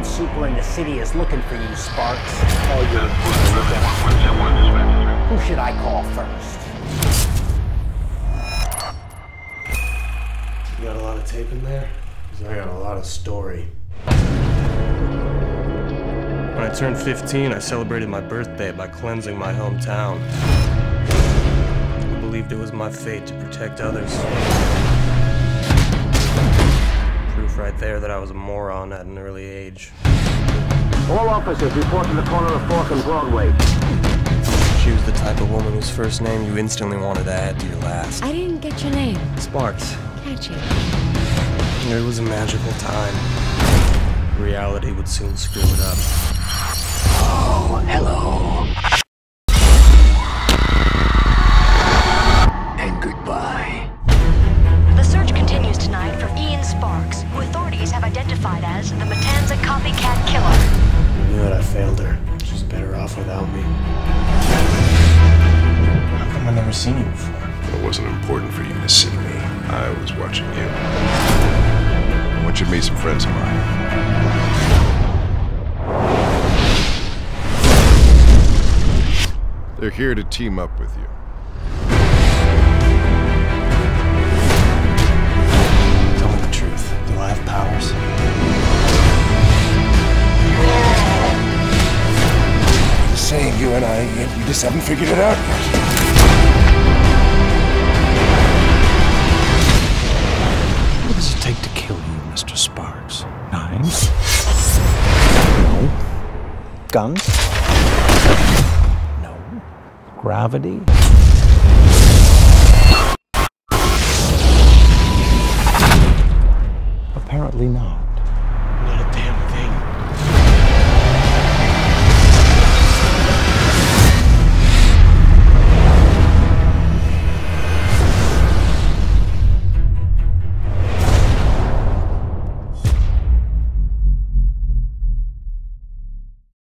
every super in the city is looking for you, Sparks. Who should I call first? You got a lot of tape in there? Because I got a lot of story. When I turned 15, I celebrated my birthday by cleansing my hometown. I believed it was my fate to protect others. Proof right there that I was a moron at an early age. All officers report to the corner of 4th and Broadway. She was the type of woman whose first name you instantly wanted to add to your last. I didn't get your name. Sparks. Catchy. It was a magical time. Reality would soon screw it up. Oh, hello. Identified as the Matanza copycat killer. I knew that I failed her. She's better off without me. How come I've never seen you before? It wasn't important for you to see me. I was watching you. I want you to meet some friends of mine. They're here to team up with you. You and I, you just haven't figured it out yet. What does it take to kill you, Mr. Sparks? Knives? No. Guns? No. Gravity? Apparently not.